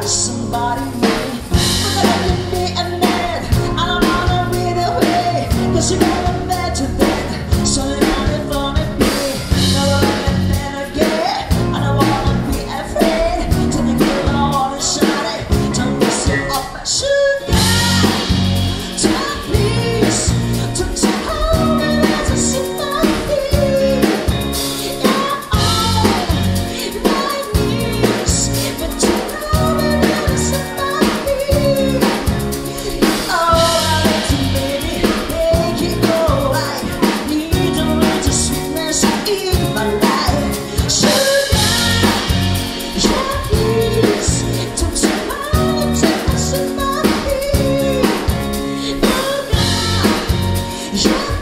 somebody new. Yeah.